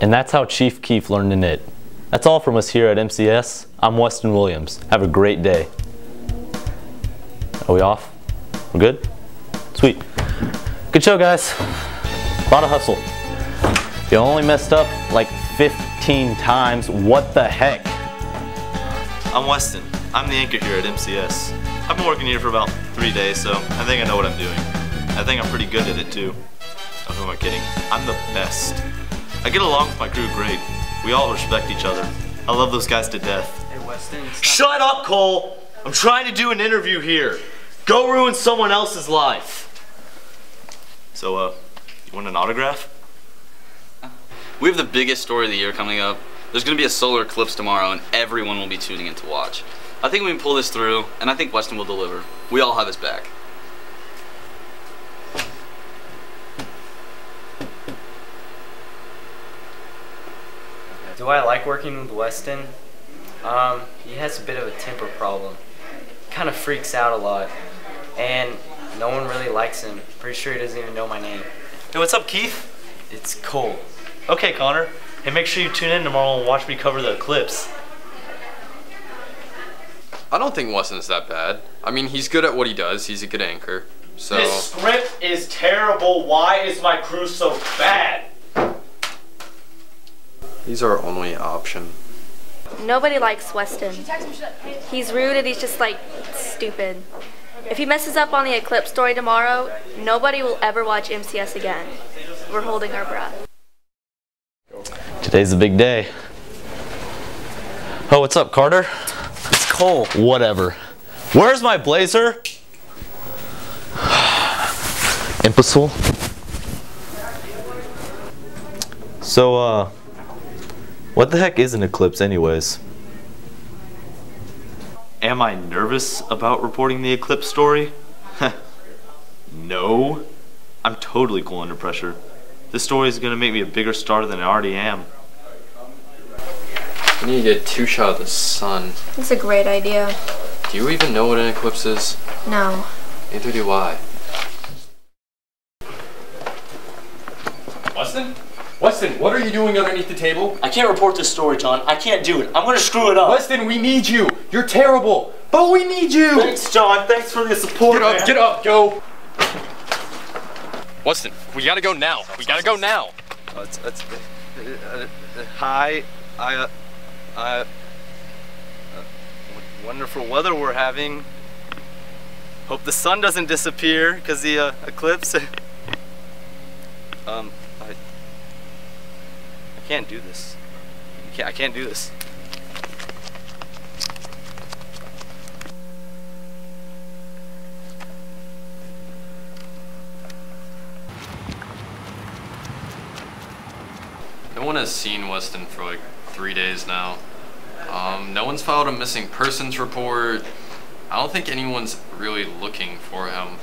And that's how Chief Keef learned to knit. That's all from us here at MCS. I'm Westin Williams. Have a great day. Are we off? We're good? Sweet. Good show, guys. A lot of hustle. You only messed up like 15 times. What the heck? I'm Westin. I'm the anchor here at MCS. I've been working here for about three days, so I think I know what I'm doing. I think I'm pretty good at it too. Oh, who am I kidding? I'm the best. I get along with my crew great. We all respect each other. I love those guys to death. Hey, Westin. Shut up, Cole! I'm trying to do an interview here. Go ruin someone else's life. So, uh, you want an autograph? We have the biggest story of the year coming up. There's going to be a solar eclipse tomorrow, and everyone will be tuning in to watch. I think we can pull this through, and I think Westin will deliver. We all have his back. Do I like working with Westin? Um, he has a bit of a temper problem. Kind of freaks out a lot. And no one really likes him. Pretty sure he doesn't even know my name. Hey, what's up, Keith? It's Cole. Okay, Connor. Hey, make sure you tune in tomorrow and watch me cover the eclipse. I don't think Westin's that bad. I mean, he's good at what he does. He's a good anchor. So This script is terrible. Why is my crew so bad? He's our only option. Nobody likes Westin. He's rude and he's just like stupid. If he messes up on the eclipse story tomorrow, nobody will ever watch MCS again. We're holding our breath. Today's a big day. Oh, what's up, Carter? It's Cole. Whatever. Where's my blazer? Imbecile. So, uh, what the heck is an eclipse, anyways? Am I nervous about reporting the eclipse story? no. I'm totally cool under pressure. This story is gonna make me a bigger star than I already am. We need to get two shot of the sun. That's a great idea. Do you even know what an eclipse is? No. Neither do I. Westin? Westin, what are you doing underneath the table? I can't report this story, John. I can't do it. I'm gonna screw it up. Westin, we need you. You're terrible, but we need you. Thanks, John. Thanks for the support. Get up, man. get up, go. Westin, we gotta go now. We gotta go now. Uh, it's, it's, uh, uh, hi, I, uh, I, uh, wonderful weather we're having. Hope the sun doesn't disappear because the uh, eclipse. um, I, can't do this. I can't, I can't do this. No one has seen Westin for like three days now. Um, no one's filed a missing persons report. I don't think anyone's really looking for him.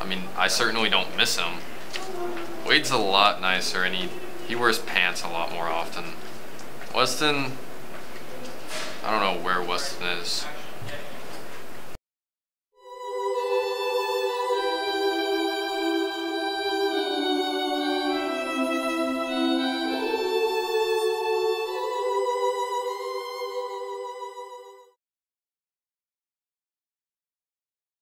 I mean, I certainly don't miss him. Wade's a lot nicer and he, he wears pants a lot more often. Westin, I don't know where Westin is.